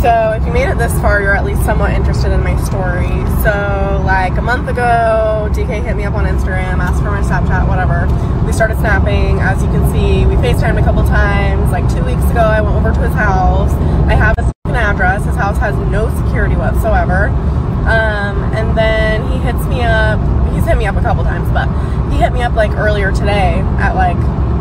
So, if you made it this far, you're at least somewhat interested in my story. So, like a month ago, DK hit me up on Instagram, asked for my Snapchat, whatever. We started snapping. As you can see, we FaceTimed a couple times. Like two weeks ago, I went over to his house. I have his address. His house has no security whatsoever. Um, and then he hits me up. He's hit me up a couple times, but he hit me up like earlier today at like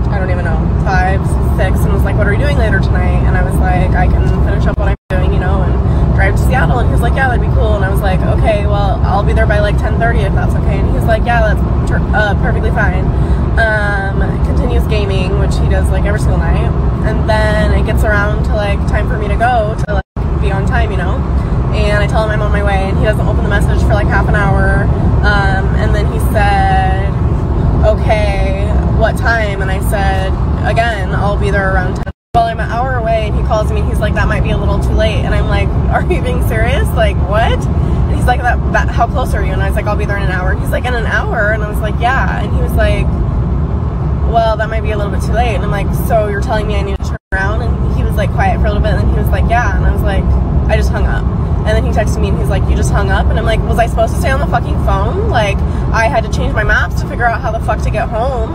I don't even know five, six, and was like, "What are you doing later tonight?" And I was like, "I can finish up what I'm doing, you know, and drive to Seattle." And he was like, "Yeah, that'd be cool." And I was like, "Okay, well, I'll be there by like 10:30 if that's okay." And he's like, "Yeah, that's uh, perfectly fine." Um, continues gaming, which he does like every single night, and then it gets around to like time for me to go to like be on time, you know. And I tell him I'm on my way, and he doesn't open the message for like half an hour. Um, and then he said, "Okay, what time?" And I said, "Again, I'll be there around 10." Well, I'm an hour away, and he calls me, and he's like, "That might be a little too late." And I'm like, "Are you being serious? Like what?" Like, "That, that how close are you?" And I was like, "I'll be there in an hour." He's like, "In an hour?" And I was like, "Yeah." And he was like, "Well, that might be a little bit too late." And I'm like, "So you're telling me I need to turn around?" And he was like quiet for a little bit, and then he was like, "Yeah." And I was like, "I just hung up." And then he texted me and he's like, You just hung up? And I'm like, Was I supposed to stay on the fucking phone? Like, I had to change my maps to figure out how the fuck to get home.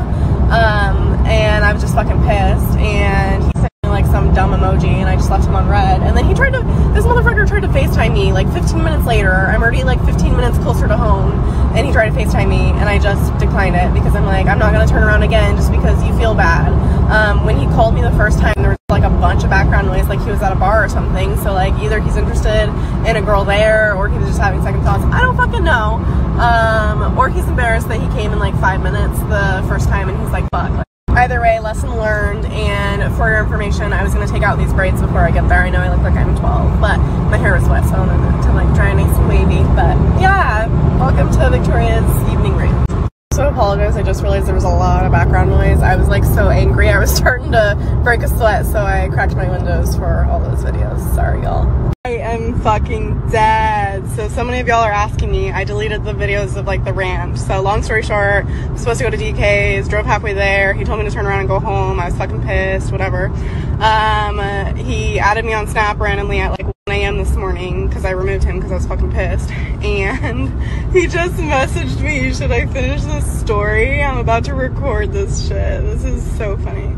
Um, and I was just fucking pissed. And he sent me like some dumb emoji and I just left him on red. And then he tried to, this motherfucker tried to FaceTime me like 15 minutes later. I'm already like 15 minutes closer to home. And he tried to FaceTime me and I just declined it because I'm like, I'm not going to turn around again just because you feel bad. Um, when he called me the first time, there was like a bunch of background noise, like he was at a bar or something. So like either he's interested in a girl there, or he was just having second thoughts. I don't fucking know. Um, or he's embarrassed that he came in like five minutes the first time, and he's like, "Fuck." Like, either way, lesson learned. And for your information, I was gonna take out these braids before I get there. I know I look like I'm 12, but my hair was wet, so I wanted to like dry nice and wavy. But yeah, welcome to Victoria's evening rant. So I apologize. I just realized there was a lot of background noise. I was like so angry. I was starting to break a sweat, so I cracked my windows for all those videos. Sorry, y'all. I am fucking dead. So so many of y'all are asking me. I deleted the videos of like the rant. So long story short, I was supposed to go to DK's, drove halfway there. He told me to turn around and go home. I was fucking pissed, whatever. Um, he added me on Snap randomly at like 1 a.m. this morning because I removed him because I was fucking pissed. And he just messaged me, should I finish this story? I'm about to record this shit. This is so funny.